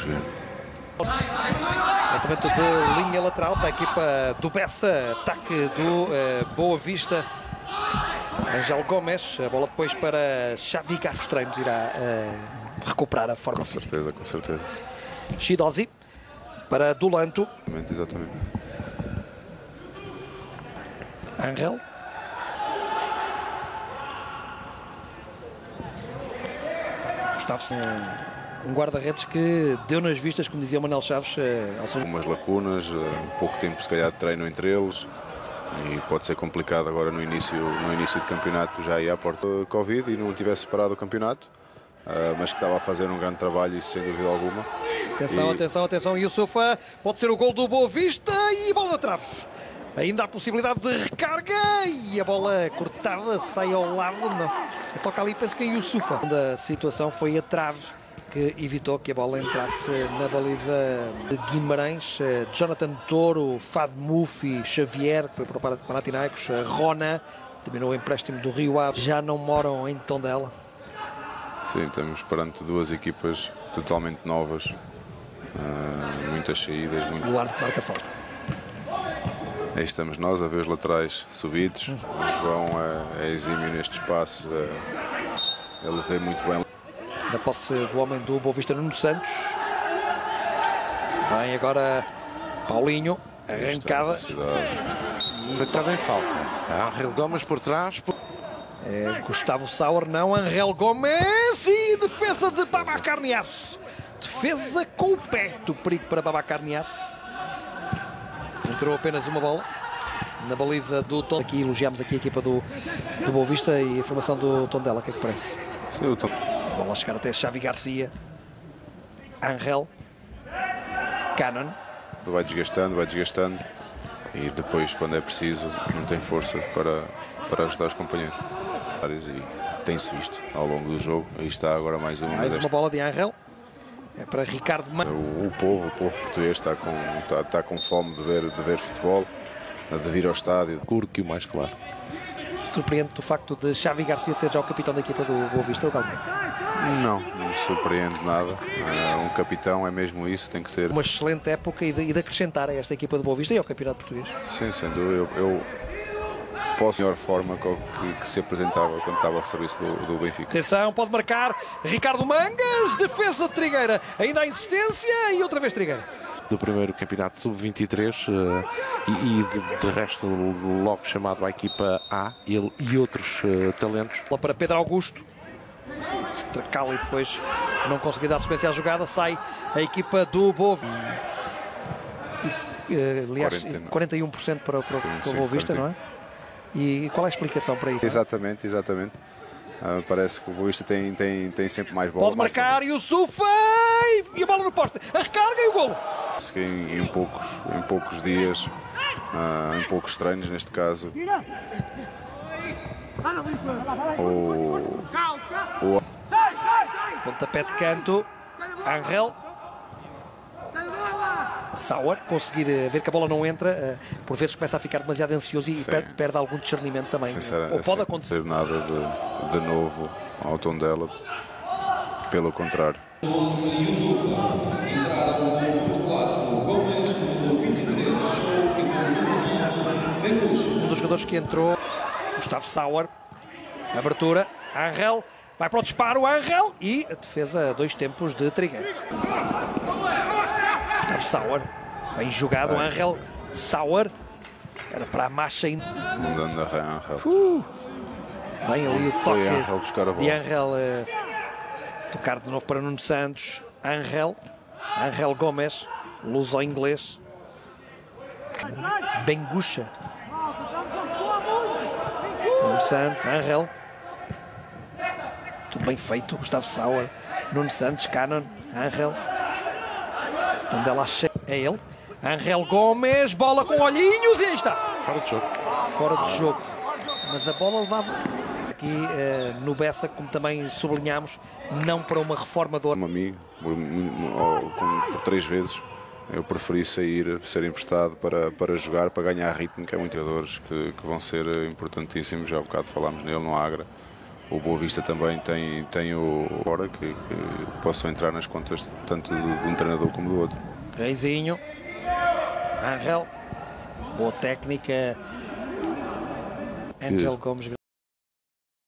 Vamos ver. Lançamento de linha lateral para a equipa do Bessa, ataque do uh, Boa Vista. Angel Gomes, a bola depois para Xavi Gastos Treinos, irá uh, recuperar a forma Com certeza, com certeza. Shidozi para Dulanto. Exatamente, exatamente. Angel. Gustavo um guarda-redes que deu nas vistas, como dizia o Manel Chaves. Algumas lacunas, pouco tempo se calhar de treino entre eles e pode ser complicado agora no início, no início de campeonato já ir à porta Covid e não tivesse parado o campeonato, mas que estava a fazer um grande trabalho, isso sem dúvida alguma. Atenção, e... atenção, atenção, e o Sofa pode ser o gol do Boa Vista e bola na trave. Ainda há possibilidade de recarga e a bola cortada sai ao lado. Não. Toca ali, penso que é o Sufa. A situação foi a trave que evitou que a bola entrasse na baliza de Guimarães. Jonathan Toro, Fad Mufi, Xavier, que foi para o Panathinaikos, Rona, terminou o empréstimo do Rio Ave, já não moram em Tondela. Sim, estamos perante duas equipas totalmente novas, uh, muitas saídas. Muito... O árbitro marca falta. Aí estamos nós a ver os laterais subidos. O João é, é exímio neste espaço, é, ele vê muito bem na posse do homem do Boa Vista Nuno Santos. Bem, agora Paulinho, arrancada. Foi tocado em falta. Angel Gomes por trás. É, Gustavo Sauer, não. Angel Gomes e defesa de Babacar Niasse. Defesa com o pé do perigo para Babacar Niasse. Entrou apenas uma bola na baliza do Tom. Aqui elogiamos aqui a equipa do, do Boa Vista e a formação do Tondela. O que é que parece? Sim, o Tom. Bola a chegar até Xavi Garcia. Angel. Cannon. Vai desgastando, vai desgastando. E depois, quando é preciso, não tem força para, para ajudar os companheiros. E tem-se visto ao longo do jogo. Aí está agora mais uma. Mais uma bola de Angel. É para Ricardo Man... o, o, povo, o povo português está com, está, está com fome de ver, de ver futebol, de vir ao estádio. Curto que o mais claro. Surpreende o facto de Xavi Garcia ser já o capitão da equipa do Boa Vista, ou Galvão? Não, não me surpreende nada. Um capitão é mesmo isso, tem que ser. Uma excelente época e de, e de acrescentar a esta equipa do Boa Vista e ao campeonato português. Sim, sem dúvida. Eu, eu posso melhor forma que, que, se apresentava quando estava ao serviço do, do, Benfica. Atenção, pode marcar Ricardo Mangas, defesa de Trigueira, ainda a insistência e outra vez Trigueira. Do primeiro campeonato sub-23 uh, e, e de, de, resto logo chamado à equipa A, ele e outros uh, talentos. Para Pedro Augusto, Stracali depois não conseguiu dar sequência à jogada, sai a equipa do Boa e, e, aliás, 40, 41% para, para, para o Boa Vista, não é? E qual é a explicação para isso? Exatamente, exatamente. Uh, parece que o Boavista tem, tem, tem sempre mais bola. Pode marcar e o Sufa e a bola no poste. A recarga e o golo. Em, em, poucos, em poucos dias, uh, em poucos treinos, neste caso. O, o... Pontapé de canto. Angel. Sauer, conseguir eh, ver que a bola não entra, eh, por vezes começa a ficar demasiado ansioso e perde, perde, algum discernimento também. Ou pode acontecer. nada de, de novo ao tom dela, pelo contrário. Um dos jogadores que entrou, Gustavo Sauer, abertura, Angel, vai para o disparo, Angel e a defesa dois tempos de Trigueiro. Gustavo Sauer. Bem jogado. Angel Sauer. Era para a marcha ainda. A Angel. Uh. Bem ali o toque Angel a de Angel. Uh, tocar de novo para Nuno Santos. Angel. Angel Gomes. Luso inglês. Bengucha. Santos. Angel. Tudo bem feito. Gustavo Sauer. Nuno Santos. Cannon. Angel. Onde ela chega. É ele. Angel Gomes, bola com olhinhos e aí está. Fora de jogo. Fora de jogo. Mas a bola levava aqui uh, no Bessa, como também sublinhamos, não para uma reforma do. Um amigo, por, por, três vezes, eu preferi sair, ser emprestado para, para jogar, para ganhar ritmo, que é muito jogadores que, que, vão ser importantíssimos. Já há um bocado falámos nele no Agra. O Boa Vista também tem, tem o hora que, que possam entrar nas contas tanto de um treinador como do outro. Reizinho, Angel, boa técnica. Angel Gomes.